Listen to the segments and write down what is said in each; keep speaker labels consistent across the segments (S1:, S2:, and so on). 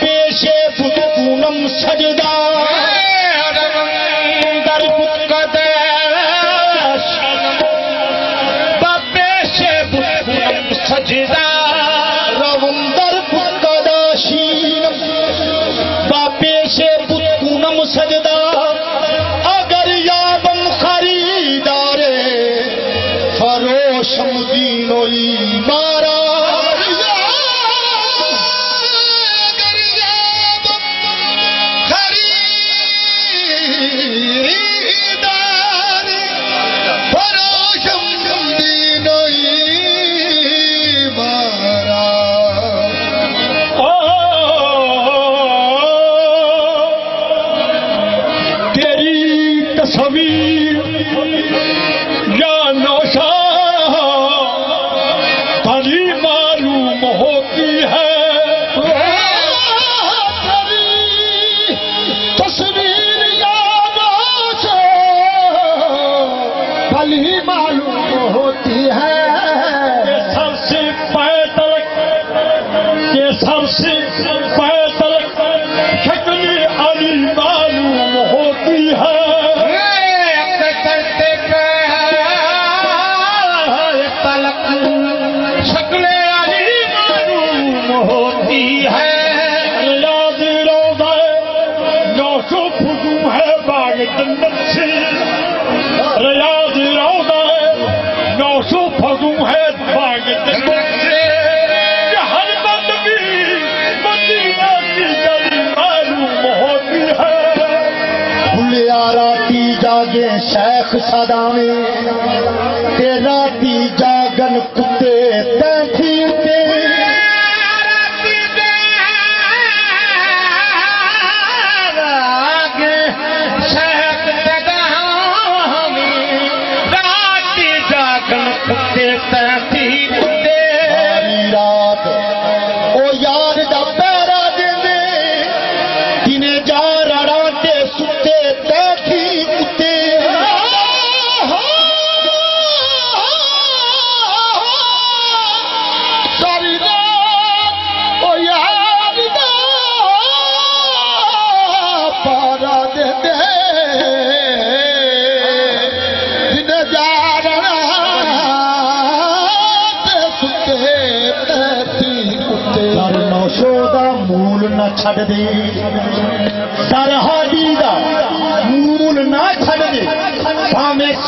S1: پيشي سک سڄ سمجھی لوئی با
S2: ریاض ہے نو
S1: کی جاگے شیخ صدا میں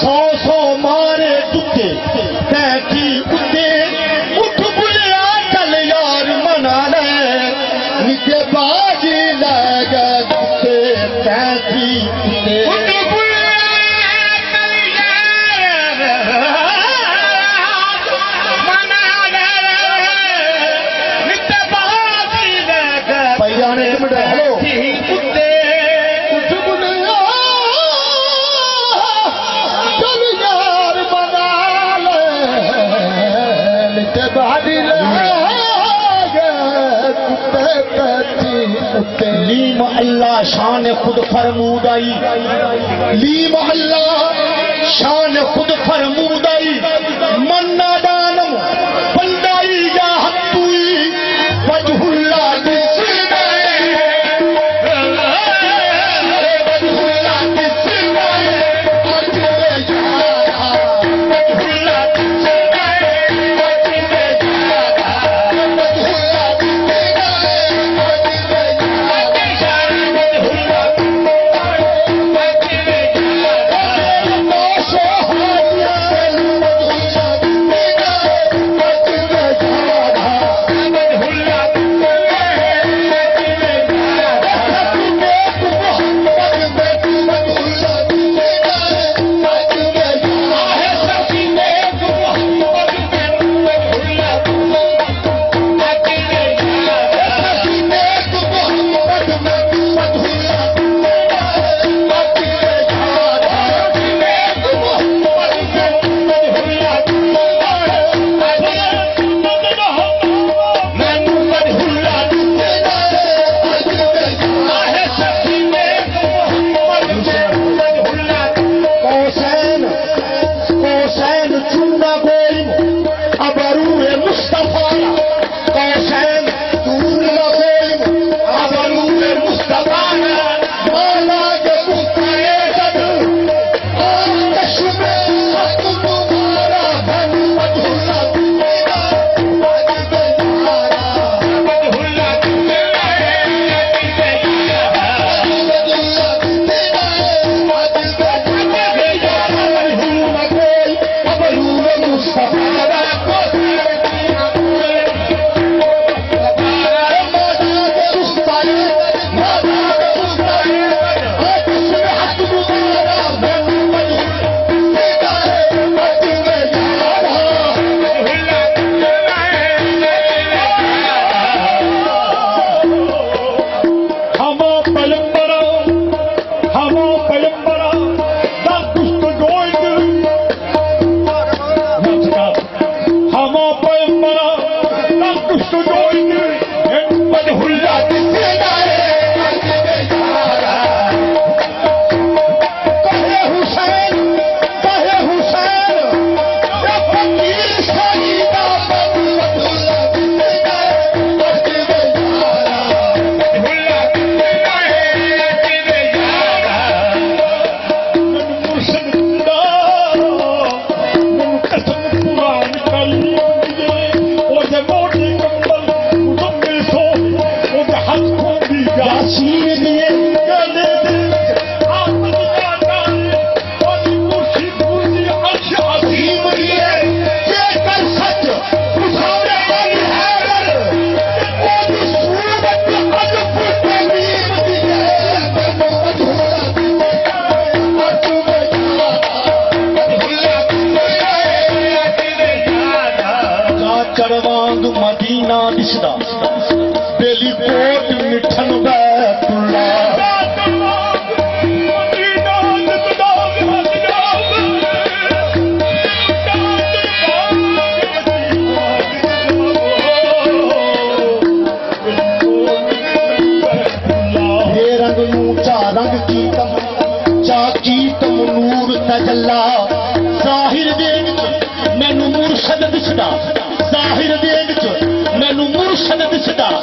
S1: fún شان خود فرمود آئی لی محلہ شان خود فرمود ਦਿਸਦਾ ਬੇਲੀ ਕੋਟ ਰੰਗ ਕੀਤਮ ਚਾ ਕੀਤਮ ਨੂਰ ਤਜੱਲਾ ਜ਼ਾਹਿਰ ਦੇ ਮੈਨੂੰ ਮੁਰਸ਼ਦ ਦਿਸਦਾ ਸਾਹਿਰ ਦੇ 真的不知道。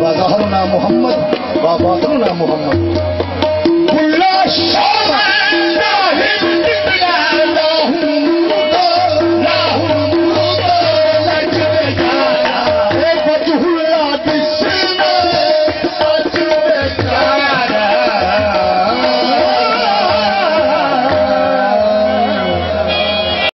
S1: واخرنا محمد وظهرنا محمد محمد